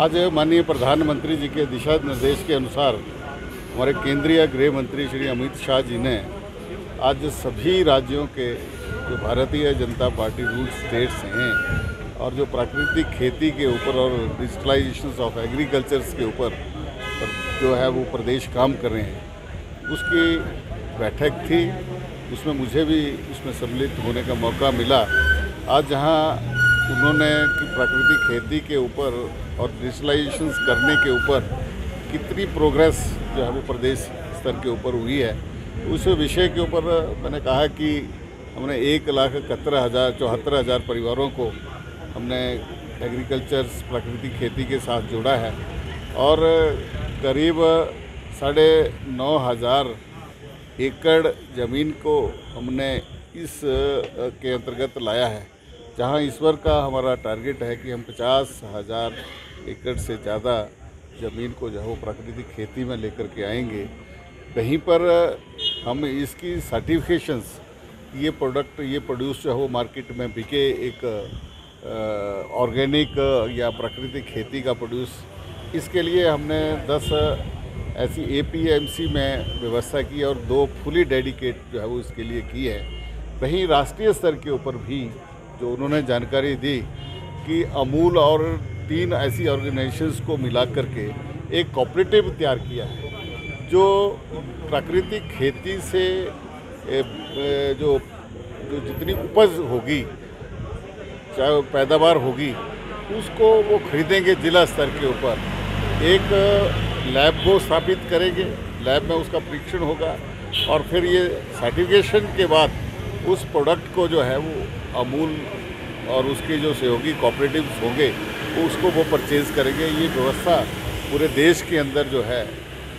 आज माननीय प्रधानमंत्री जी के दिशा निर्देश के अनुसार हमारे केंद्रीय गृह मंत्री श्री अमित शाह जी ने आज सभी राज्यों के जो Bharatiya Janata party rule states हैं और जो प्राकृतिक खेती के ऊपर और डिजिटलाइजेशन ऑफ़ एग्रीकल्चर्स के ऊपर जो है वो प्रदेश काम कर रहे हैं, उसकी बैठक थी, उसमें मुझे भी उसमें सम्मिलित होने का मौका मिला। आज जहाँ उन्होंने प्राकृतिक खेती के ऊपर और डिजिटलाइजेशन करने के ऊपर कितनी प्रोग्रेस जो है वो प्रदेश स्तर के ऊपर हुई है, उस विषय के ऊपर मैंने कहा कि हमने एक लाख इकहत्तर हज़ार, चौहत्तर हज़ार परिवारों को हमने एग्रीकल्चर प्राकृतिक खेती के साथ जोड़ा है और करीब साढ़े नौ हज़ार एकड़ ज़मीन को हमने इस के अंतर्गत लाया है। जहाँ ईश्वर का हमारा टारगेट है कि हम पचास हज़ार एकड़ से ज़्यादा ज़मीन को जो है वो प्राकृतिक खेती में लेकर के आएँगे कहीं पर हम इसकी सर्टिफिकेशंस ये प्रोडक्ट ये प्रोड्यूस जो है वो मार्केट में बिके एक ऑर्गेनिक या प्राकृतिक खेती का प्रोड्यूस इसके लिए हमने 10 ऐसी एपीएमसी में व्यवस्था की और दो फुली डेडिकेट जो है वो इसके लिए की है। वहीं राष्ट्रीय स्तर के ऊपर भी जो उन्होंने जानकारी दी कि अमूल और तीन ऐसी ऑर्गेनाइजेशंस को मिला करके एक कॉपरेटिव तैयार किया है, जो प्राकृतिक खेती से जो जो जितनी उपज होगी, चाहे पैदावार होगी, उसको वो खरीदेंगे जिला स्तर के ऊपर। एक लैब को स्थापित करेंगे लैब में उसका परीक्षण होगा और फिर ये सर्टिफिकेशन के बाद उस प्रोडक्ट को जो है वो अमूल और उसके जो सहयोगी कॉपरेटिव होंगे, उसको वो परचेज़ करेंगे। ये व्यवस्था पूरे देश के अंदर जो है,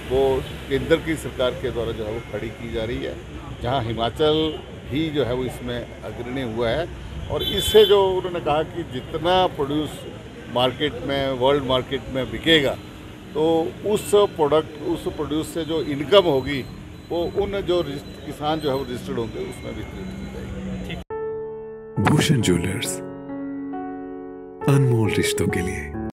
वो केंद्र की सरकार के द्वारा जो है, वो खड़ी की जा रही है। जहाँ हिमाचल भी जो है, वो इसमें अग्रणी हुआ है। और इससे जो उन्होंने कहा कि जितना प्रोड्यूस मार्केट में वर्ल्ड मार्केट में बिकेगा तो उस प्रोडक्ट उस प्रोड्यूस से जो इनकम होगी, वो उन जो किसान जो है, वो रजिस्टर्ड होंगे, उसमें वितरित जाएगी भूषण ज्वेलर्स अनमोल रिश्तों के लिए।